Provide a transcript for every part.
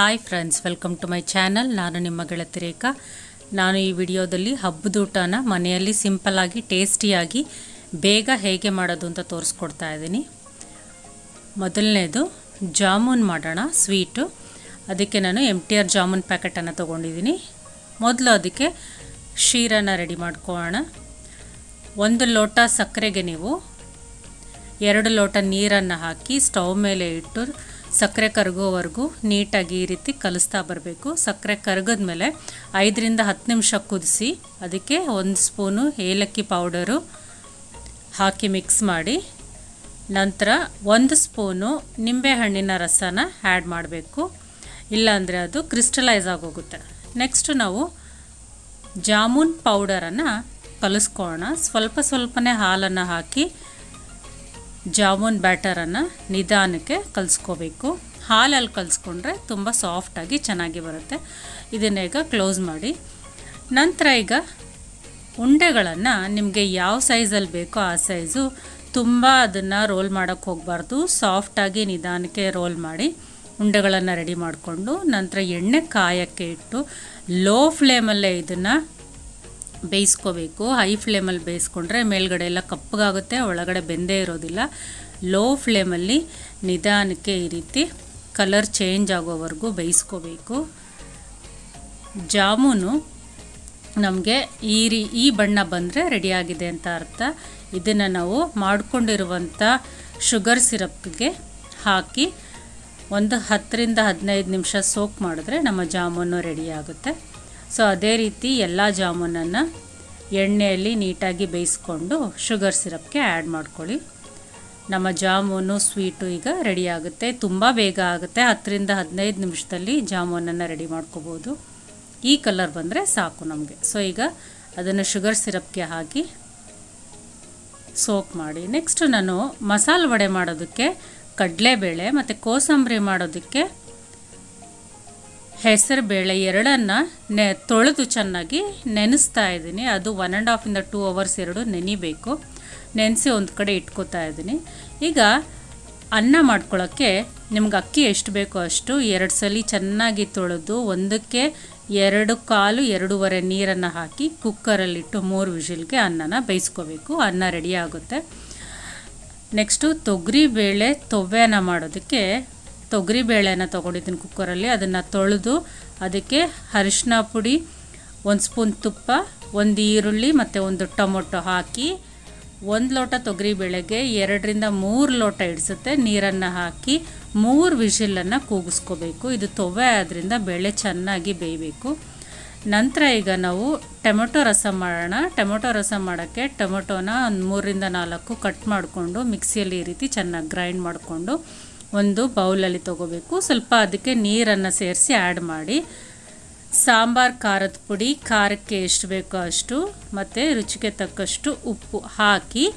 Hi friends welcome to my channel ನಾನು ನಿಮ್ಮ ಗೆಳತಿ ರೇಖಾ. ನಾನು ಈ ವಿಡಿಯೋದಲ್ಲಿ ಹಬ್ಬದೂಟನ ಮನೆಯಲ್ಲಿ ಸಿಂಪಲ್ಲಾಗಿ ಟೇಸ್ಟಿಯಾಗಿ ಬೇಗ ಹೇಗೆ ಮಾಡೋದು ಅಂತ ತೋರಿಸ್ಕೊಡ್ತಾ ಇದ್ದೀನಿ. ಮೊದಲನೇದು, ಜಾಮೂನ್ ಮಾಡೋಣ ಸ್ವೀಟು ಅದಕ್ಕೆ ನಾನು ಎಂ ಟಿ ಆರ್ ಜಾಮೂನ್ ಪ್ಯಾಕೆಟನ್ನು ತೊಗೊಂಡಿದ್ದೀನಿ. ಮೊದಲು ಅದಕ್ಕೆ ಶೀರನ ರೆಡಿ ಮಾಡ್ಕೊಳ್ಳೋಣ. ಒಂದು ಲೋಟ ಸಕ್ಕರೆಗೆ ನೀವು ಎರಡು ಲೋಟ ನೀರನ್ನು ಹಾಕಿ ಸ್ಟವ್ ಮೇಲೆ ಇಟ್ಟು ಸಕ್ಕರೆ ಕರಗೋವರೆಗೂ ನೀಟಾಗಿ ಈ ರೀತಿ ಕಲಿಸ್ತಾ ಬರಬೇಕು. ಸಕ್ಕರೆ ಕರಗಿದ್ಮೇಲೆ ಐದರಿಂದ ಹತ್ತು ನಿಮಿಷ ಕುದಿಸಿ ಅದಕ್ಕೆ ಒಂದು ಸ್ಪೂನು ಏಲಕ್ಕಿ ಪೌಡರು ಹಾಕಿ ಮಿಕ್ಸ್ ಮಾಡಿ ನಂತರ ಒಂದು ಸ್ಪೂನು ನಿಂಬೆಹಣ್ಣಿನ ರಸನ ಆ್ಯಡ್ ಮಾಡಬೇಕು. ಇಲ್ಲಾಂದರೆ ಅದು ಕ್ರಿಸ್ಟಲೈಸ್ ಆಗೋಗುತ್ತೆ. ನೆಕ್ಸ್ಟ್ ನಾವು ಜಾಮೂನ್ ಪೌಡರನ್ನು ಕಲಿಸ್ಕೊಳ್ಳೋಣ. ಸ್ವಲ್ಪ ಸ್ವಲ್ಪನೇ ಹಾಲನ್ನು ಹಾಕಿ ಜಾಮೂನ್ ಬ್ಯಾಟರನ್ನು ನಿಧಾನಕ್ಕೆ ಕಲಿಸ್ಕೋಬೇಕು. ಹಾಲಲ್ಲಿ ಕಲಿಸ್ಕೊಂಡ್ರೆ ತುಂಬ ಸಾಫ್ಟಾಗಿ ಚೆನ್ನಾಗಿ ಬರುತ್ತೆ. ಇದನ್ನ ಈಗ ಕ್ಲೋಸ್ ಮಾಡಿ. ನಂತರ ಈಗ ಉಂಡೆಗಳನ್ನು ನಿಮಗೆ ಯಾವ ಸೈಜಲ್ಲಿ ಬೇಕೋ ಆ ಸೈಜು ತುಂಬ ಅದನ್ನು ರೋಲ್ ಮಾಡೋಕ್ಕೆ ಹೋಗಬಾರ್ದು. ಸಾಫ್ಟಾಗಿ ನಿಧಾನಕ್ಕೆ ರೋಲ್ ಮಾಡಿ ಉಂಡೆಗಳನ್ನು ರೆಡಿ ಮಾಡಿಕೊಂಡು ನಂತರ ಎಣ್ಣೆ ಕಾಯೋಕ್ಕೆ ಇಟ್ಟು ಲೋ ಫ್ಲೇಮಲ್ಲೇ ಇದನ್ನು ಬೇಯಿಸ್ಕೋಬೇಕು. ಹೈ ಫ್ಲೇಮಲ್ಲಿ ಬೇಯಿಸ್ಕೊಂಡ್ರೆ ಮೇಲ್ಗಡೆ ಎಲ್ಲ ಕಪ್ಪಗಾಗುತ್ತೆ, ಒಳಗಡೆ ಬೆಂದೇ ಇರೋದಿಲ್ಲ. ಲೋ ಫ್ಲೇಮಲ್ಲಿ ನಿಧಾನಕ್ಕೆ ಈ ರೀತಿ ಕಲರ್ ಚೇಂಜ್ ಆಗೋವರೆಗೂ ಬೇಯಿಸ್ಕೋಬೇಕು. ಜಾಮೂನು ನಮಗೆ ಈ ರೀ, ಈ ಬಣ್ಣ ಬಂದರೆ ರೆಡಿಯಾಗಿದೆ ಅಂತ ಅರ್ಥ. ಇದನ್ನು ನಾವು ಮಾಡಿಕೊಂಡಿರುವಂಥ ಶುಗರ್ ಸಿರಪ್ಗೆ ಹಾಕಿ ಒಂದು ಹತ್ತರಿಂದ ಹದಿನೈದು ನಿಮಿಷ ಸೋಕ್ ಮಾಡಿದ್ರೆ ನಮ್ಮ ಜಾಮೂನು ರೆಡಿ ಆಗುತ್ತೆ. ಸೊ ಅದೇ ರೀತಿ ಎಲ್ಲ ಜಾಮೂನನ್ನು ಎಣ್ಣೆಯಲ್ಲಿ ನೀಟಾಗಿ ಬೇಯಿಸ್ಕೊಂಡು ಶುಗರ್ ಸಿರಪ್ಗೆ ಆ್ಯಡ್ ಮಾಡ್ಕೊಳ್ಳಿ. ನಮ್ಮ ಜಾಮೂನು ಸ್ವೀಟು ಈಗ ರೆಡಿ ಆಗುತ್ತೆ. ತುಂಬ ಬೇಗ ಆಗುತ್ತೆ. ಹತ್ತರಿಂದ ಹದಿನೈದು ನಿಮಿಷದಲ್ಲಿ ಜಾಮೂನನ್ನು ರೆಡಿ ಮಾಡ್ಕೋಬೋದು. ಈ ಕಲರ್ ಬಂದರೆ ಸಾಕು ನಮಗೆ. ಸೊ ಈಗ ಅದನ್ನು ಶುಗರ್ ಸಿರಪ್ಗೆ ಹಾಕಿ ಸೋಕ್ ಮಾಡಿ. ನೆಕ್ಸ್ಟ್ ನಾನು ಮಸಾಲೆ ವಡೆ ಮಾಡೋದಕ್ಕೆ ಕಡಲೆಬೇಳೆ ಮತ್ತು ಕೋಸಂಬರಿ ಮಾಡೋದಕ್ಕೆ ಹೆಸರು ಬೇಳೆ ಎರಡನ್ನು ನೆ ತೊಳೆದು ಚೆನ್ನಾಗಿ ನೆನೆಸ್ತಾ ಇದ್ದೀನಿ. ಅದು ಒನ್ ಆ್ಯಂಡ್ ಹಾಫಿಂದ ಟೂ ಅವರ್ಸ್ ಎರಡು ನೆನಿಬೇಕು. ನೆನೆಸಿ ಒಂದು ಕಡೆ ಇಟ್ಕೋತಾ ಇದ್ದೀನಿ. ಈಗ ಅನ್ನ ಮಾಡ್ಕೊಳ್ಳೋಕ್ಕೆ ನಿಮ್ಗೆ ಅಕ್ಕಿ ಎಷ್ಟು ಬೇಕೋ ಅಷ್ಟು ಎರಡು ಸಲ ಚೆನ್ನಾಗಿ ತೊಳೆದು ಒಂದಕ್ಕೆ ಎರಡು ಕಾಲು ಎರಡೂವರೆ ನೀರನ್ನು ಹಾಕಿ ಕುಕ್ಕರಲ್ಲಿಟ್ಟು ಮೂರು ವಿಷಿಲ್ಗೆ ಅನ್ನನ ಬೇಯಿಸ್ಕೋಬೇಕು. ಅನ್ನ ರೆಡಿ ಆಗುತ್ತೆ. ನೆಕ್ಸ್ಟು ತೊಗರಿ ಬೇಳೆ ತೊವ್ವೆನ ಮಾಡೋದಕ್ಕೆ ತೊಗರಿ ಬೇಳೆನ ತೊಗೊಂಡಿದ್ದೀನಿ ಕುಕ್ಕರಲ್ಲಿ. ಅದನ್ನು ತೊಳೆದು ಅದಕ್ಕೆ ಅರಿಶಿನ ಪುಡಿ, ಒಂದು ಸ್ಪೂನ್ ತುಪ್ಪ, ಒಂದು ಈರುಳ್ಳಿ ಮತ್ತು ಒಂದು ಟೊಮೊಟೊ ಹಾಕಿ ಒಂದು ಲೋಟ ತೊಗರಿ ಬೇಳೆಗೆ ಎರಡರಿಂದ ಮೂರು ಲೋಟ ಇಡಿಸುತ್ತೆ. ನೀರನ್ನು ಹಾಕಿ ಮೂರು ವಿಷಿಲನ್ನು ಕೂಗಿಸ್ಕೋಬೇಕು. ಇದು ತೊವೆ ಆದ್ದರಿಂದ ಬೇಳೆ ಚೆನ್ನಾಗಿ ಬೇಯಬೇಕು. ನಂತರ ಈಗ ನಾವು ಟೊಮೆಟೊ ರಸ ಮಾಡೋಣ. ಟೊಮೆಟೊ ರಸ ಮಾಡೋಕ್ಕೆ ಟೊಮೆಟೊನ ಒಂದು ಮೂರರಿಂದ ನಾಲ್ಕು ಕಟ್ ಮಾಡಿಕೊಂಡು ಮಿಕ್ಸಿಯಲ್ಲಿ ಈ ರೀತಿ ಚೆನ್ನಾಗಿ ಗ್ರೈಂಡ್ ಮಾಡಿಕೊಂಡು ಒಂದು ಬೌಲಲ್ಲಿ ತೊಗೋಬೇಕು. ಸ್ವಲ್ಪ ಅದಕ್ಕೆ ನೀರನ್ನು ಸೇರಿಸಿ ಆ್ಯಡ್ ಮಾಡಿ. ಸಾಂಬಾರು ಖಾರದ ಪುಡಿ, ಖಾರಕ್ಕೆ ಎಷ್ಟು ಬೇಕೋ ಅಷ್ಟು, ಮತ್ತು ರುಚಿಗೆ ತಕ್ಕಷ್ಟು ಉಪ್ಪು ಹಾಕಿ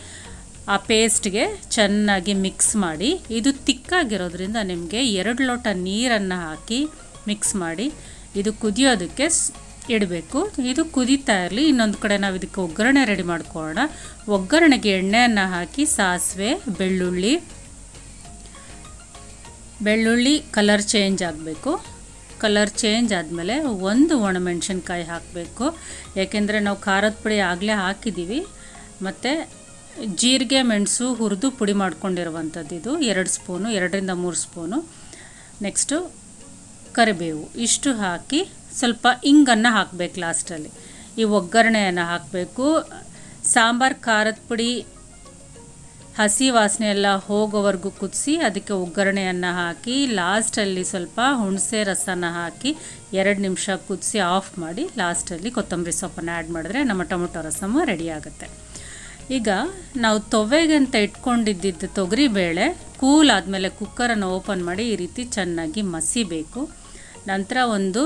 ಆ ಪೇಸ್ಟ್ಗೆ ಚೆನ್ನಾಗಿ ಮಿಕ್ಸ್ ಮಾಡಿ. ಇದು ತಿಕ್ಕಾಗಿರೋದ್ರಿಂದ ನಿಮಗೆ ಎರಡು ಲೋಟ ನೀರನ್ನು ಹಾಕಿ ಮಿಕ್ಸ್ ಮಾಡಿ. ಇದು ಕುದಿಯೋದಕ್ಕೆ ಇಡಬೇಕು. ಇದು ಕುದೀತಾ ಇರಲಿ. ಇನ್ನೊಂದು ಕಡೆ ನಾವು ಇದಕ್ಕೆ ಒಗ್ಗರಣೆ ರೆಡಿ ಮಾಡ್ಕೊಳ್ಳೋಣ. ಒಗ್ಗರಣೆಗೆ ಎಣ್ಣೆಯನ್ನು ಹಾಕಿ ಸಾಸಿವೆ, ಬೆಳ್ಳುಳ್ಳಿ ಬೆಳ್ಳುಳ್ಳಿ ಕಲರ್ ಚೇಂಜ್ ಆಗಬೇಕು. ಕಲರ್ ಚೇಂಜ್ ಆದಮೇಲೆ ಒಂದು ಒಣಮೆಣ್ಸಿನ್ಕಾಯಿ ಹಾಕಬೇಕು. ಯಾಕೆಂದರೆ ನಾವು ಖಾರದ ಪುಡಿ ಆಗಲೇ ಹಾಕಿದ್ದೀವಿ ಮತ್ತು ಜೀರಿಗೆ, ಮೆಣಸು ಹುರಿದು ಪುಡಿ ಮಾಡ್ಕೊಂಡಿರುವಂಥದ್ದು ಇದು. ಎರಡು ಸ್ಪೂನು, ಎರಡರಿಂದ ಮೂರು ಸ್ಪೂನು. ನೆಕ್ಸ್ಟು ಕರಿಬೇವು. ಇಷ್ಟು ಹಾಕಿ ಸ್ವಲ್ಪ ಇಂಗನ್ನು ಹಾಕಬೇಕು ಲಾಸ್ಟಲ್ಲಿ ಈ ಒಗ್ಗರಣೆಯನ್ನು ಹಾಕಬೇಕು. ಸಾಂಬಾರು, ಖಾರದ ಪುಡಿ ಹಸಿ ವಾಸನೆ ಎಲ್ಲ ಹೋಗೋವರೆಗೂ ಕುದಿಸಿ ಅದಕ್ಕೆ ಒಗ್ಗರಣೆಯನ್ನು ಹಾಕಿ, ಲಾಸ್ಟಲ್ಲಿ ಸ್ವಲ್ಪ ಹುಣಸೆ ರಸನ ಹಾಕಿ ಎರಡು ನಿಮಿಷ ಕುದಿಸಿ ಆಫ್ ಮಾಡಿ ಲಾಸ್ಟಲ್ಲಿ ಕೊತ್ತಂಬರಿ ಸೊಪ್ಪನ್ನು ಆ್ಯಡ್ ಮಾಡಿದ್ರೆ ನಮ್ಮ ಟೊಮೊಟೊ ರಸಮು ರೆಡಿ ಆಗುತ್ತೆ. ಈಗ ನಾವು ತೊವೆಗೆ ಅಂತ ಇಟ್ಕೊಂಡಿದ್ದಿದ್ದು ತೊಗರಿ ಬೇಳೆ ಕೂಲ್ ಆದಮೇಲೆ ಕುಕ್ಕರನ್ನು ಓಪನ್ ಮಾಡಿ ಈ ರೀತಿ ಚೆನ್ನಾಗಿ ಮಸಿಬೇಕು. ನಂತರ ಒಂದು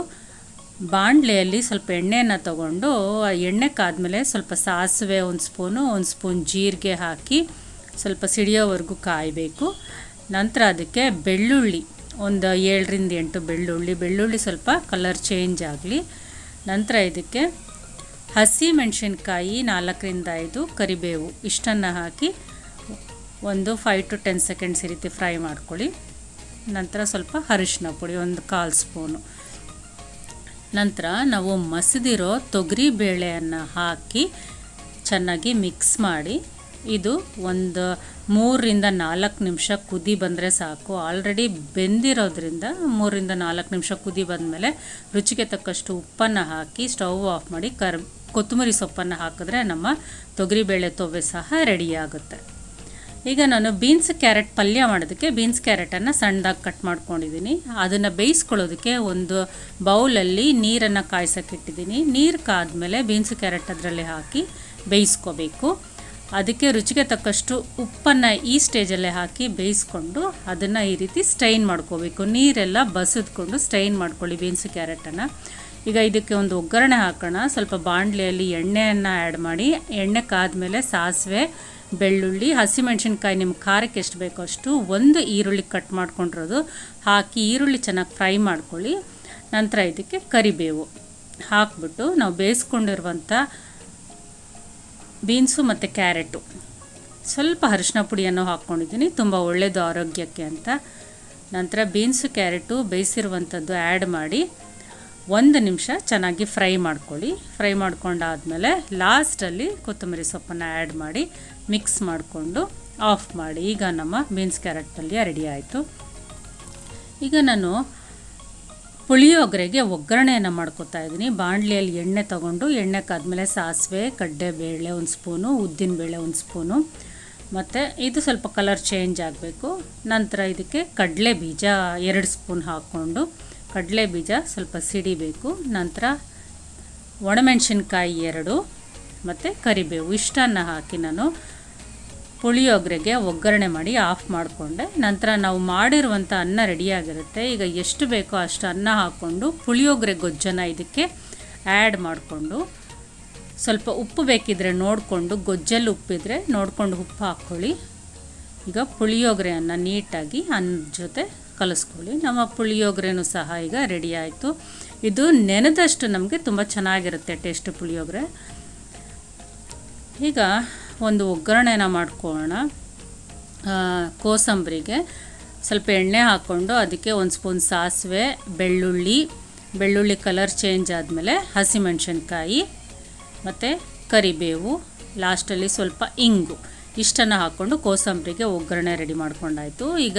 ಬಾಣಲೆಯಲ್ಲಿ ಸ್ವಲ್ಪ ಎಣ್ಣೆನ ತಗೊಂಡು, ಆ ಎಣ್ಣೆ ಕಾದ್ಮೇಲೆ ಸ್ವಲ್ಪ ಸಾಸಿವೆ, ಒಂದು ಸ್ಪೂನು, ಒಂದು ಸ್ಪೂನ್ ಜೀರಿಗೆ ಹಾಕಿ ಸ್ವಲ್ಪ ಸಿಡಿಯೋವರೆಗೂ ಕಾಯಬೇಕು. ನಂತರ ಅದಕ್ಕೆ ಬೆಳ್ಳುಳ್ಳಿ, ಒಂದು ಏಳರಿಂದ ಎಂಟು ಬೆಳ್ಳುಳ್ಳಿ. ಬೆಳ್ಳುಳ್ಳಿ ಸ್ವಲ್ಪ ಕಲರ್ ಚೇಂಜ್ ಆಗಲಿ. ನಂತರ ಇದಕ್ಕೆ ಹಸಿ ಮೆಣಸಿನ್ಕಾಯಿ ನಾಲ್ಕರಿಂದ ಐದು ಕರಿಬೇವು ಇಷ್ಟನ್ನು ಹಾಕಿ ಒಂದು ಫೈವ್ ಟು ಟೆನ್ ಸೆಕೆಂಡ್ಸ್ ಈ ರೀತಿ ಫ್ರೈ ಮಾಡ್ಕೊಳ್ಳಿ. ನಂತರ ಸ್ವಲ್ಪ ಅರಿಶಿನ ಪುಡಿ, ಒಂದು ಕಾಲು ಸ್ಪೂನು ನಂತರ ನಾವು ಮಸಿದಿರೋ ತೊಗರಿ ಬೇಳೆಯನ್ನು ಹಾಕಿ ಚೆನ್ನಾಗಿ ಮಿಕ್ಸ್ ಮಾಡಿ. ಇದು ಒಂದು ಮೂರರಿಂದ ನಾಲ್ಕು ನಿಮಿಷ ಕುದಿ ಬಂದರೆ ಸಾಕು. ಆಲ್ರೆಡಿ ಬೆಂದಿರೋದ್ರಿಂದ ಮೂರರಿಂದ ನಾಲ್ಕು ನಿಮಿಷ ಕುದಿ ಬಂದಮೇಲೆ ರುಚಿಗೆ ತಕ್ಕಷ್ಟು ಉಪ್ಪನ್ನು ಹಾಕಿ ಸ್ಟವ್ ಆಫ್ ಮಾಡಿ ಕರ್, ಕೊತ್ತಂಬರಿ ಸೊಪ್ಪನ್ನು ಹಾಕಿದ್ರೆ ನಮ್ಮ ತೊಗರಿಬೇಳೆ ತೊವೆ ಸಹ ರೆಡಿಯಾಗುತ್ತೆ. ಈಗ ನಾನು ಬೀನ್ಸ್ ಕ್ಯಾರೆಟ್ ಪಲ್ಯ ಮಾಡೋದಕ್ಕೆ ಬೀನ್ಸ್ ಕ್ಯಾರೆಟನ್ನು ಸಣ್ಣದಾಗಿ ಕಟ್ ಮಾಡ್ಕೊಂಡಿದ್ದೀನಿ. ಅದನ್ನು ಬೇಯಿಸ್ಕೊಳ್ಳೋದಕ್ಕೆ ಒಂದು ಬೌಲಲ್ಲಿ ನೀರನ್ನು ಕಾಯಿಸೋಕ್ಕಿಟ್ಟಿದ್ದೀನಿ ನೀರು ಕಾದ್ಮೇಲೆ ಬೀನ್ಸ್ ಕ್ಯಾರೆಟ್ ಅದರಲ್ಲಿ ಹಾಕಿ ಬೇಯಿಸ್ಕೋಬೇಕು. ಅದಕ್ಕೆ ರುಚಿಗೆ ತಕ್ಕಷ್ಟು ಉಪ್ಪನ್ನು ಈ ಸ್ಟೇಜಲ್ಲೇ ಹಾಕಿ ಬೇಯಿಸ್ಕೊಂಡು ಅದನ್ನು ಈ ರೀತಿ ಸ್ಟೈನ್ ಮಾಡ್ಕೋಬೇಕು. ನೀರೆಲ್ಲ ಬಸಿದ್ಕೊಂಡು ಸ್ಟೈನ್ ಮಾಡ್ಕೊಳ್ಳಿ ಬೀನ್ಸ್ ಕ್ಯಾರೆಟನ್ನು. ಈಗ ಇದಕ್ಕೆ ಒಂದು ಒಗ್ಗರಣೆ ಹಾಕೋಣ. ಸ್ವಲ್ಪ ಬಾಣಲೆಯಲ್ಲಿ ಎಣ್ಣೆಯನ್ನು ಆ್ಯಡ್ ಮಾಡಿ, ಎಣ್ಣೆ ಕಾದ್ಮೇಲೆ ಸಾಸಿವೆ, ಬೆಳ್ಳುಳ್ಳಿ, ಹಸಿಮೆಣ್ಸಿನ್ಕಾಯಿ ನಿಮ್ಮ ಖಾರಕ್ಕೆ ಎಷ್ಟು ಬೇಕೋ ಅಷ್ಟು ಒಂದು ಈರುಳ್ಳಿ ಕಟ್ ಮಾಡ್ಕೊಂಡಿರೋದು. ಹಾಕಿ ಈರುಳ್ಳಿ ಚೆನ್ನಾಗಿ ಫ್ರೈ ಮಾಡ್ಕೊಳ್ಳಿ. ನಂತರ ಇದಕ್ಕೆ ಕರಿಬೇವು ಹಾಕ್ಬಿಟ್ಟು ನಾವು ಬೇಯಿಸ್ಕೊಂಡಿರುವಂಥ ಬೀನ್ಸು ಮತ್ತು ಕ್ಯಾರೆಟು. ಸ್ವಲ್ಪ ಅರಿಶಿನ ಪುಡಿಯನ್ನು ಹಾಕ್ಕೊಂಡಿದ್ದೀನಿ. ತುಂಬ ಒಳ್ಳೆಯದು ಆರೋಗ್ಯಕ್ಕೆ ಅಂತ. ನಂತರ ಬೀನ್ಸು, ಕ್ಯಾರೆಟು ಬೇಯಿಸಿರುವಂಥದ್ದು ಆ್ಯಡ್ ಮಾಡಿ ಒಂದು ನಿಮಿಷ ಚೆನ್ನಾಗಿ ಫ್ರೈ ಮಾಡ್ಕೊಳ್ಳಿ. ಫ್ರೈ ಮಾಡ್ಕೊಂಡಾದಮೇಲೆ ಲಾಸ್ಟಲ್ಲಿ ಕೊತ್ತಂಬರಿ ಸೊಪ್ಪನ್ನು ಆ್ಯಡ್ ಮಾಡಿ ಮಿಕ್ಸ್ ಮಾಡಿಕೊಂಡು ಆಫ್ ಮಾಡಿ. ಈಗ ನಮ್ಮ ಬೀನ್ಸ್ ಕ್ಯಾರೆಟ್ ಪಲ್ಯ ರೆಡಿ ಆಯಿತು. ಈಗ ನಾನು ಪುಳಿಯೋಗರೆಗೆ ಒಗ್ಗರಣೆಯನ್ನು ಮಾಡ್ಕೊತಾ ಇದ್ದೀನಿ. ಬಾಣಲಿಯಲ್ಲಿ ಎಣ್ಣೆ ತಗೊಂಡು ಎಣ್ಣೆ ಕಾದ್ಮೇಲೆ ಸಾಸಿವೆ ಕಡ್ಲೆಬೇಳೆ ಒಂದು ಸ್ಪೂನು, ಉದ್ದಿನ ಬೇಳೆ ಒಂದು ಸ್ಪೂನು. ಮತ್ತು ಇದು ಸ್ವಲ್ಪ ಕಲರ್ ಚೇಂಜ್ ಆಗಬೇಕು. ನಂತರ ಇದಕ್ಕೆ ಕಡಲೆ ಬೀಜ ಎರಡು ಸ್ಪೂನ್ ಹಾಕ್ಕೊಂಡು ಕಡಲೆ ಬೀಜ ಸ್ವಲ್ಪ ಸಿಡಿಬೇಕು. ನಂತರ ಒಣಮೆಣಸಿನ್ಕಾಯಿ ಎರಡು, ಮತ್ತು ಕರಿಬೇವು. ಇಷ್ಟನ್ನು ಹಾಕಿ ನಾನು ಪುಳಿಯೋಗರೆಗೆ ಒಗ್ಗರಣೆ ಮಾಡಿ ಆಫ್ ಮಾಡಿಕೊಂಡೆ. ನಂತರ ನಾವು ಮಾಡಿರುವಂಥ ಅನ್ನ ರೆಡಿಯಾಗಿರುತ್ತೆ. ಈಗ ಎಷ್ಟು ಬೇಕೋ ಅಷ್ಟು ಅನ್ನ ಹಾಕ್ಕೊಂಡು ಪುಳಿಯೋಗರೆ ಗೊಜ್ಜನ್ನು ಇದಕ್ಕೆ ಆ್ಯಡ್ ಮಾಡಿಕೊಂಡು ಸ್ವಲ್ಪ ಉಪ್ಪು ಬೇಕಿದ್ರೆ ನೋಡಿಕೊಂಡು, ಗೊಜ್ಜಲ್ಲಿ ಉಪ್ಪಿದ್ರೆ ನೋಡಿಕೊಂಡು ಉಪ್ಪು ಹಾಕ್ಕೊಳ್ಳಿ ಈಗ ಪುಳಿಯೋಗರೆಯನ್ನು ನೀಟಾಗಿ ಅನ್ನ ಜೊತೆ ಕಲಿಸ್ಕೊಳ್ಳಿ. ನಮ್ಮ ಪುಳಿಯೋಗರೆನೂ ಸಹ ಈಗ ರೆಡಿ ಆಯಿತು. ಇದು ನೆನೆದಷ್ಟು ನಮಗೆ ತುಂಬ ಚೆನ್ನಾಗಿರುತ್ತೆ ಟೇಸ್ಟ್ ಪುಳಿಯೋಗರೆ. ಈಗ ಒಂದು ಒಗ್ಗರಣೆನ ಮಾಡ್ಕೊಳ್ಳೋಣ. ಕೋಸಂಬರಿಗೆ ಸ್ವಲ್ಪ ಎಣ್ಣೆ ಹಾಕ್ಕೊಂಡು ಅದಕ್ಕೆ ಒಂದು ಸ್ಪೂನ್ ಸಾಸಿವೆ, ಬೆಳ್ಳುಳ್ಳಿ ಬೆಳ್ಳುಳ್ಳಿ ಕಲರ್ ಚೇಂಜ್ ಆದಮೇಲೆ ಹಸಿಮೆಣಸಿನ್ಕಾಯಿ ಮತ್ತು ಕರಿಬೇವು, ಲಾಸ್ಟಲ್ಲಿ ಸ್ವಲ್ಪ ಇಂಗು. ಇಷ್ಟನ್ನು ಹಾಕ್ಕೊಂಡು ಕೋಸಂಬರಿಗೆ ಒಗ್ಗರಣೆ ರೆಡಿ ಮಾಡ್ಕೊಂಡಾಯಿತು. ಈಗ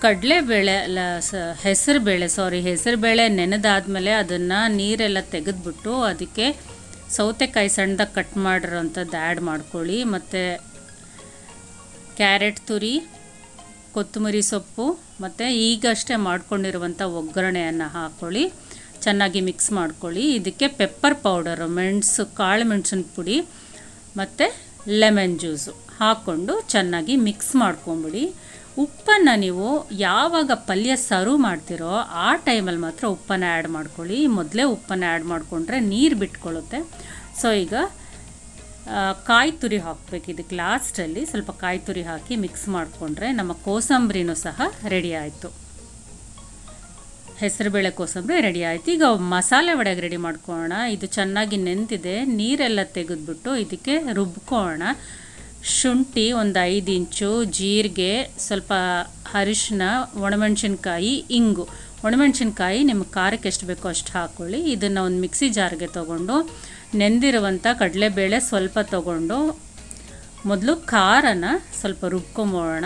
ಕಡಲೆಬೇಳೆ ಅಲ್ಲ ಸ, ಹೆಸರುಬೇಳೆ, ಸಾರಿ, ಹೆಸರುಬೇಳೆ ನೆನೆದಾದ್ಮೇಲೆ ಅದನ್ನು ನೀರೆಲ್ಲ ತೆಗೆದ್ಬಿಟ್ಟು ಅದಕ್ಕೆ ಸೌತೆಕಾಯಿ ಸಣ್ಣದಾಗಿ ಕಟ್ ಮಾಡಿರೋಂಥದ್ದು ಆ್ಯಡ್ ಮಾಡ್ಕೊಳ್ಳಿ. ಮತ್ತು ಕ್ಯಾರೆಟ್ ತುರಿ, ಕೊತ್ತಂಬರಿ ಸೊಪ್ಪು, ಮತ್ತು ಈಗಷ್ಟೇ ಮಾಡ್ಕೊಂಡಿರುವಂಥ ಒಗ್ಗರಣೆಯನ್ನು ಹಾಕ್ಕೊಳ್ಳಿ ಚೆನ್ನಾಗಿ ಮಿಕ್ಸ್ ಮಾಡ್ಕೊಳ್ಳಿ. ಇದಕ್ಕೆ ಪೆಪ್ಪರ್ ಪೌಡರು ಮೆಣಸು, ಕಾಳು ಮೆಣಸಿನ ಪುಡಿ, ಮತ್ತು ಲೆಮನ್ ಜ್ಯೂಸು ಹಾಕ್ಕೊಂಡು ಚೆನ್ನಾಗಿ ಮಿಕ್ಸ್ ಮಾಡ್ಕೊಂಬಿಡಿ. ಉಪ್ಪನ್ನು ನೀವು ಯಾವಾಗ ಪಲ್ಯ ಸರ್ವ್ ಮಾಡ್ತಿರೋ ಆ ಟೈಮಲ್ಲಿ ಮಾತ್ರ ಉಪ್ಪನ್ನು ಆ್ಯಡ್ ಮಾಡ್ಕೊಳ್ಳಿ. ಮೊದಲೇ ಉಪ್ಪನ್ನು ಆ್ಯಡ್ ಮಾಡಿಕೊಂಡ್ರೆ ನೀರು ಬಿಟ್ಕೊಳ್ಳುತ್ತೆ. ಸೊ ಈಗ ಕಾಯಿ ತುರಿ ಹಾಕ್ಬೇಕು. ಇದಕ್ಕೆ ಲಾಸ್ಟಲ್ಲಿ ಸ್ವಲ್ಪ ಕಾಯಿ ತುರಿ ಹಾಕಿ ಮಿಕ್ಸ್ ಮಾಡಿಕೊಂಡ್ರೆ ನಮ್ಮ ಕೋಸಂಬರಿನೂ ಸಹ ರೆಡಿ ಆಯಿತು. ಹೆಸರುಬೇಳೆ ಕೋಸಂಬರಿ ರೆಡಿ ಆಯಿತು. ಈಗ ಮಸಾಲೆ ವಡೆಗೆ ರೆಡಿ ಮಾಡ್ಕೊಳ್ಳೋಣ. ಇದು ಚೆನ್ನಾಗಿ ನೆಂತಿದೆ ನೀರೆಲ್ಲ ತೆಗೆದ್ಬಿಟ್ಟು ಇದಕ್ಕೆ ರುಬ್ಕೊಳ್ಳೋಣ. ಶುಂಠಿ ಒಂದು ಐದು ಇಂಚು, ಜೀರಿಗೆ ಸ್ವಲ್ಪ ಅರಿಶಿನ, ಒಣಮೆಣಸಿನ್ಕಾಯಿ, ಇಂಗು. ಒಣಮೆಣಸಿನ್ಕಾಯಿ ನಿಮ್ಮ ಖಾರಕ್ಕೆ ಎಷ್ಟು ಬೇಕೋ ಅಷ್ಟು ಹಾಕ್ಕೊಳ್ಳಿ ಇದನ್ನು ಒಂದು ಮಿಕ್ಸಿ ಜಾರ್ಗೆ ತೊಗೊಂಡು ನೆಂದಿರುವಂಥ ಕಡಲೆಬೇಳೆ ಸ್ವಲ್ಪ ತೊಗೊಂಡು, ಮೊದಲು ಖಾರನ ಸ್ವಲ್ಪ ರುಬ್ಕೊಂಬೋಣ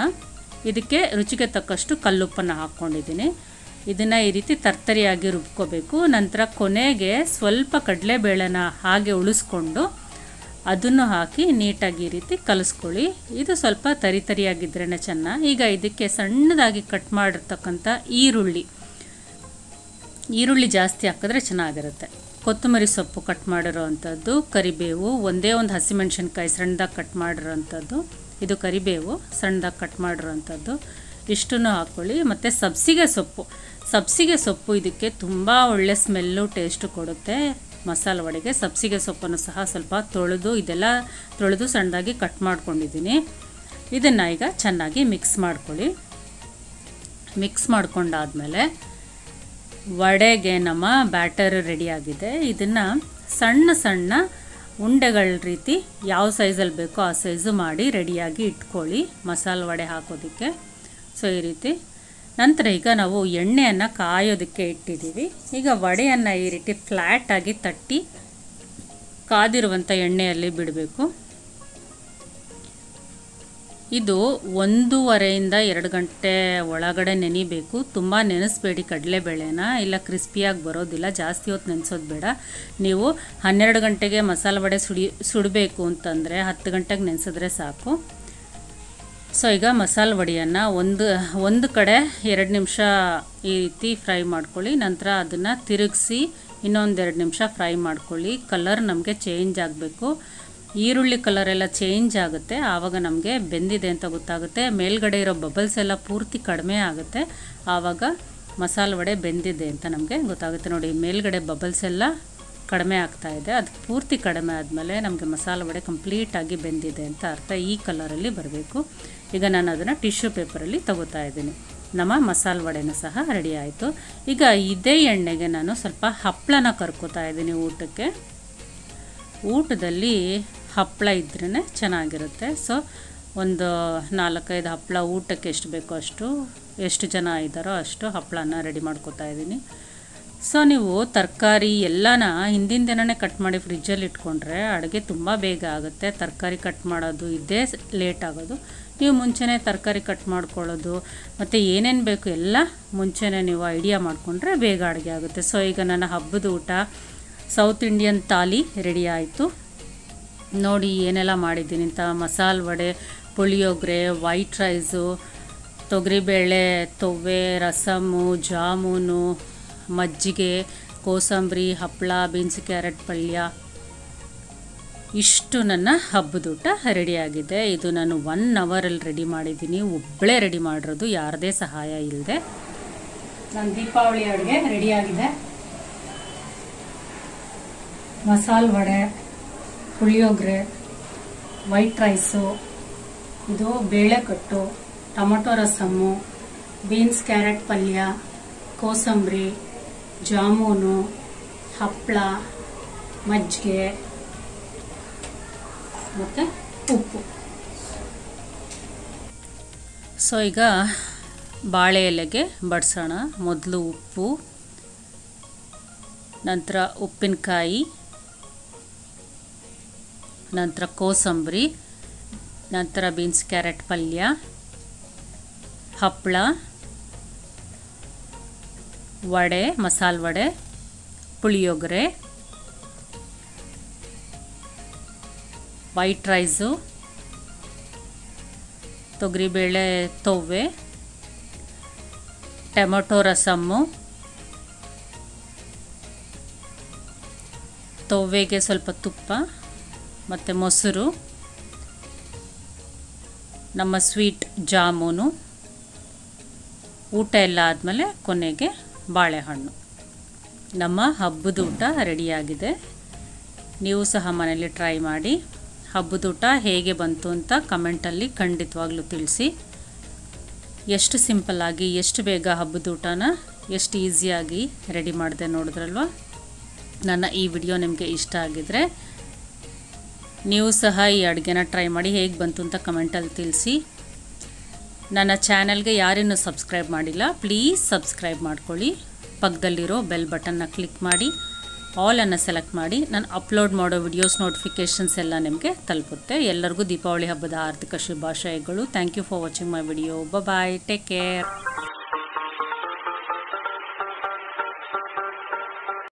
ಇದಕ್ಕೆ ರುಚಿಗೆ ತಕ್ಕಷ್ಟು ಕಲ್ಲುಪ್ಪನ್ನು ಹಾಕ್ಕೊಂಡಿದ್ದೀನಿ. ಇದನ್ನು ಈ ರೀತಿ ತರ್ತರಿಯಾಗಿ ರುಬ್ಕೋಬೇಕು. ನಂತರ ಕೊನೆಗೆ ಸ್ವಲ್ಪ ಕಡಲೆಬೇಳೆನ ಹಾಗೆ ಉಳಿಸ್ಕೊಂಡು ಅದನ್ನು ಹಾಕಿ ನೀಟಾಗಿ ಈ ರೀತಿ ಕಲಿಸ್ಕೊಳ್ಳಿ. ಇದು ಸ್ವಲ್ಪ ತರಿ ತರಿಯಾಗಿದ್ರೇ ಚೆನ್ನ ಈಗ ಇದಕ್ಕೆ ಸಣ್ಣದಾಗಿ ಕಟ್ ಮಾಡಿರ್ತಕ್ಕಂಥ ಈರುಳ್ಳಿ. ಈರುಳ್ಳಿ ಜಾಸ್ತಿ ಹಾಕಿದ್ರೆ ಚೆನ್ನಾಗಿರುತ್ತೆ. ಕೊತ್ತಂಬರಿ ಸೊಪ್ಪು ಕಟ್ ಮಾಡಿರೋ ಅಂಥದ್ದು ಕರಿಬೇವು, ಒಂದೇ ಒಂದು ಹಸಿಮೆಣ್ಸಿನ್ಕಾಯಿ ಸಣ್ಣದಾಗಿ ಕಟ್ ಮಾಡಿರೋ ಅಂಥದ್ದು ಇದು ಕರಿಬೇವು ಸಣ್ಣದಾಗಿ ಕಟ್ ಮಾಡಿರೋ ಅಂಥದ್ದು ಇಷ್ಟನ್ನು ಹಾಕ್ಕೊಳ್ಳಿ ಮತ್ತು ಸಬ್ಸಿಗೆ ಸೊಪ್ಪು. ಸಬ್ಸಿಗೆ ಸೊಪ್ಪು ಇದಕ್ಕೆ ತುಂಬ ಒಳ್ಳೆ ಸ್ಮೆಲ್ಲು, ಟೇಸ್ಟು ಕೊಡುತ್ತೆ. ಮಸಾಲೆ ವಡೆಗೆ ಸಬ್ಸಿಗೆ ಸೊಪ್ಪನ್ನು ಸಹ ಸ್ವಲ್ಪ ತೊಳೆದು, ಇದೆಲ್ಲ ತೊಳೆದು ಸಣ್ಣದಾಗಿ ಕಟ್ ಮಾಡ್ಕೊಂಡಿದ್ದೀನಿ. ಇದನ್ನು ಈಗ ಚೆನ್ನಾಗಿ ಮಿಕ್ಸ್ ಮಾಡ್ಕೊಳ್ಳಿ. ಮಿಕ್ಸ್ ಮಾಡ್ಕೊಂಡಾದಮೇಲೆ ವಡೆಗೆ ನಮ್ಮ ಬ್ಯಾಟರ್ ರೆಡಿಯಾಗಿದೆ ಇದನ್ನು ಸಣ್ಣ ಸಣ್ಣ ಉಂಡೆಗಳ ರೀತಿ ಯಾವ ಸೈಜಲ್ಲಿ ಬೇಕೋ ಆ ಸೈಜು ಮಾಡಿ ರೆಡಿಯಾಗಿ ಇಟ್ಕೊಳ್ಳಿ ಮಸಾಲೆ ವಡೆ ಹಾಕೋದಕ್ಕೆ. ಸೊ ಈ ರೀತಿ ನಂತರ ಈಗ ನಾವು ಎಣ್ಣೆಯನ್ನು ಕಾಯೋದಕ್ಕೆ ಇಟ್ಟಿದ್ದೀವಿ. ಈಗ ವಡೆಯನ್ನು ಈ ರೀತಿ ಫ್ಲ್ಯಾಟಾಗಿ ತಟ್ಟಿ ಕಾದಿರುವಂಥ ಎಣ್ಣೆಯಲ್ಲಿ ಬಿಡಬೇಕು. ಇದು ಒಂದೂವರೆಯಿಂದ ಎರಡು ಗಂಟೆ ಒಳಗಡೆ ನೆನಿಬೇಕು. ತುಂಬ ನೆನೆಸ್ಬೇಡಿ ಕಡಲೆಬೇಳೆನ. ಇಲ್ಲ ಕ್ರಿಸ್ಪಿಯಾಗಿ ಬರೋದಿಲ್ಲ. ಜಾಸ್ತಿ ಹೊತ್ತು ನೆನೆಸೋದು ಬೇಡ. ನೀವು ಹನ್ನೆರಡು ಗಂಟೆಗೆ ಮಸಾಲೆ ವಡೆ ಸುಡಿ ಸುಡಬೇಕು ಅಂತಂದರೆ ಹತ್ತು ಗಂಟೆಗೆ ನೆನೆಸಿದ್ರೆ ಸಾಕು. ಸೊ ಈಗ ಮಸಾಲೆ ವಡಿಯನ್ನು ಒಂದು ಒಂದು ಕಡೆ ಎರಡು ನಿಮಿಷ ಈ ರೀತಿ ಫ್ರೈ ಮಾಡ್ಕೊಳ್ಳಿ. ನಂತರ ಅದನ್ನು ತಿರುಗಿಸಿ ಇನ್ನೊಂದೆರಡು ನಿಮಿಷ ಫ್ರೈ ಮಾಡ್ಕೊಳ್ಳಿ. ಕಲರ್ ನಮಗೆ ಚೇಂಜ್ ಆಗಬೇಕು. ಈರುಳ್ಳಿ ಕಲರ್ ಎಲ್ಲ ಚೇಂಜ್ ಆಗುತ್ತೆ. ಆವಾಗ ನಮಗೆ ಬೆಂದಿದೆ ಅಂತ ಗೊತ್ತಾಗುತ್ತೆ. ಮೇಲ್ಗಡೆ ಇರೋ ಬಬಲ್ಸ್ ಎಲ್ಲ ಪೂರ್ತಿ ಕಡಿಮೆ ಆಗುತ್ತೆ. ಆವಾಗ ಮಸಾಲೆ ವಡೆ ಬೆಂದಿದೆ ಅಂತ ನಮಗೆ ಗೊತ್ತಾಗುತ್ತೆ. ನೋಡಿ, ಮೇಲ್ಗಡೆ ಬಬಲ್ಸ್ ಎಲ್ಲ ಕಡಿಮೆ ಆಗ್ತಾ ಇದೆ. ಅದು ಪೂರ್ತಿ ಕಡಿಮೆ ಆದಮೇಲೆ ನಮಗೆ ಮಸಾಲೆ ವಡೆ ಕಂಪ್ಲೀಟಾಗಿ ಬೆಂದಿದೆ ಅಂತ ಅರ್ಥ. ಈ ಕಲರಲ್ಲಿ ಬರಬೇಕು. ಈಗ ನಾನು ಅದನ್ನು ಟಿಶ್ಯೂ ಪೇಪರಲ್ಲಿ ತಗೋತಾ ಇದ್ದೀನಿ. ನಮ್ಮ ಮಸಾಲ ವಡೆನೂ ಸಹ ರೆಡಿ ಆಯಿತು. ಈಗ ಇದೇ ಎಣ್ಣೆಗೆ ನಾನು ಸ್ವಲ್ಪ ಹಪ್ಪಳನ ಕರ್ಕೋತಾ ಇದ್ದೀನಿ ಊಟಕ್ಕೆ. ಊಟದಲ್ಲಿ ಹಪ್ಪಳ ಇದ್ರೇ ಚೆನ್ನಾಗಿರುತ್ತೆ. ಸೊ, ಒಂದು ನಾಲ್ಕೈದು ಹಪ್ಪಳ ಊಟಕ್ಕೆ ಎಷ್ಟು ಬೇಕೋ ಅಷ್ಟು, ಎಷ್ಟು ಜನ ಇದ್ದಾರೋ ಅಷ್ಟು ಹಪ್ಪಳನ ರೆಡಿ ಮಾಡ್ಕೋತಾ ಇದ್ದೀನಿ. ಸೊ ನೀವು ತರಕಾರಿ ಎಲ್ಲನ ಹಿಂದಿನ ದಿನನೇ ಕಟ್ ಮಾಡಿ ಫ್ರಿಜ್ಜಲ್ಲಿ ಇಟ್ಕೊಂಡ್ರೆ ಅಡುಗೆ ತುಂಬ ಬೇಗ ಆಗುತ್ತೆ. ತರಕಾರಿ ಕಟ್ ಮಾಡೋದು ಇದ್ದೇ ಲೇಟ್ ಆಗೋದು. ನೀವು ಮುಂಚೆನೇ ತರಕಾರಿ ಕಟ್ ಮಾಡ್ಕೊಳ್ಳೋದು, ಮತ್ತು ಏನೇನು ಬೇಕು ಎಲ್ಲ ಮುಂಚೆನೇ ನೀವು ಐಡಿಯಾ ಮಾಡಿಕೊಂಡ್ರೆ ಬೇಗ ಅಡುಗೆ ಆಗುತ್ತೆ. ಸೊ ಈಗ ನನ್ನ ಹಬ್ಬದ ಊಟ ಸೌತ್ ಇಂಡಿಯನ್ ತಾಲಿ ರೆಡಿ ಆಯಿತು. ನೋಡಿ ಏನೆಲ್ಲ ಮಾಡಿದ್ದೀನಿ. ಅಂತ ಮಸಾಲ ವಡೆ, ಪುಳಿಯೋಗರೆ ವೈಟ್ ರೈಸು ತೊಗರಿಬೇಳೆ, ತೊವ್ವೆ ರಸಮ್ಮು ಜಾಮೂನು ಮಜ್ಜಿಗೆ, ಕೋಸಂಬರಿ ಹಪ್ಪಳ ಬೀನ್ಸ್, ಕ್ಯಾರೆಟ್ ಪಲ್ಯ. ಇಷ್ಟು ನನ್ನ ಹಬ್ಬದೂಟ ರೆಡಿಯಾಗಿದೆ. ಇದು ನಾನು ಒನ್ ಅವರಲ್ಲಿ ರೆಡಿ ಮಾಡಿದ್ದೀನಿ. ಒಬ್ಬಳೇ ರೆಡಿ ಮಾಡಿರೋದು, ಯಾರದೇ ಸಹಾಯ ಇಲ್ಲದೆ ನನ್ನ ದೀಪಾವಳಿ ಅಡುಗೆ ರೆಡಿಯಾಗಿದೆ. ಮಸಾಲ ವಡೆ, ಪುಳಿಯೋಗರೆ ವೈಟ್ ರೈಸು ಇದು ಬೇಳೆಕಟ್ಟು, ಟೊಮೊಟೊ ರಸಮ್ಮು, ಬೀನ್ಸ್, ಕ್ಯಾರೆಟ್ ಪಲ್ಯ, ಕೋಸಂಬರಿ ಜಾಮೂನು ಹಪ್ಪಳ ಮಜ್ಜಿಗೆ, ಮತ್ತು ಉಪ್ಪು. ಸೊ ಈಗ ಬಾಳೆ ಎಲೆಗೆ ಬಡಿಸೋಣ. ಮೊದಲು ಉಪ್ಪು, ನಂತರ ಉಪ್ಪಿನಕಾಯಿ, ನಂತರ ಕೋಸಂಬರಿ, ನಂತರ ಬೀನ್ಸ್, ಕ್ಯಾರೆಟ್ ಪಲ್ಯ ಹಪ್ಪಳ ವಡೆ, ಮಸಾಲ ವಡೆ, ಪುಳಿಯೋಗರೆ, ವೈಟ್ ರೈಸು, ತೊಗರಿಬೇಳೆ ತೊವ್ವೆ, ಟೊಮೊಟೊ ರಸಮ್ಮು, ತೊವ್ವೆಗೆ ಸ್ವಲ್ಪ ತುಪ್ಪ ಮತ್ತು ಮೊಸರು, ನಮ್ಮ ಸ್ವೀಟ್ ಜಾಮೂನು, ಊಟ ಎಲ್ಲ ಆದಮೇಲೆ ಕೊನೆಗೆ ಬಾಳೆಹಣ್ಣು. ನಮ್ಮ ಹಬ್ಬದ ಊಟ ರೆಡಿಯಾಗಿದೆ. ನೀವು ಸಹ ಮನೆಯಲ್ಲಿ ಟ್ರೈ ಮಾಡಿ. ಹಬ್ಬದ ಊಟ ಹೇಗೆ ಬಂತು ಅಂತ ಕಮೆಂಟಲ್ಲಿ ಖಂಡಿತವಾಗ್ಲೂ ತಿಳಿಸಿ. ಎಷ್ಟು ಸಿಂಪಲ್ಲಾಗಿ ಎಷ್ಟು ಬೇಗ ಹಬ್ಬದ ಊಟನ ಎಷ್ಟು ಈಸಿಯಾಗಿ ರೆಡಿ ಮಾಡಿದೆ ನೋಡಿದ್ರಲ್ವ? ನನ್ನ ಈ ವಿಡಿಯೋ ನಿಮಗೆ ಇಷ್ಟ ಆಗಿದರೆ ನೀವು ಸಹ ಈ ಅಡುಗೆನ ಟ್ರೈ ಮಾಡಿ ಹೇಗೆ ಬಂತು ಅಂತ ಕಮೆಂಟಲ್ಲಿ ತಿಳಿಸಿ. ನನ್ನ ಚಾನಲ್ಗೆ ಯಾರಿನ್ನೂ ಸಬ್ಸ್ಕ್ರೈಬ್ ಮಾಡಿಲ್ಲ, ಪ್ಲೀಸ್ ಸಬ್ಸ್ಕ್ರೈಬ್ ಮಾಡ್ಕೊಳ್ಳಿ. ಪಕ್ಕದಲ್ಲಿರೋ ಬೆಲ್ ಬಟನ್ನ ಕ್ಲಿಕ್ ಮಾಡಿ ಆಲನ್ನು ಸೆಲೆಕ್ಟ್ ಮಾಡಿ. ನಾನು ಅಪ್ಲೋಡ್ ಮಾಡೋ ವಿಡಿಯೋಸ್ ನೋಟಿಫಿಕೇಷನ್ಸ್ ಎಲ್ಲ ನಿಮಗೆ ತಲುಪುತ್ತೆ. ಎಲ್ಲರಿಗೂ ದೀಪಾವಳಿ ಹಬ್ಬದ ಆರ್ಥಿಕ ಶುಭಾಶಯಗಳು. Thank you for watching my video bye take care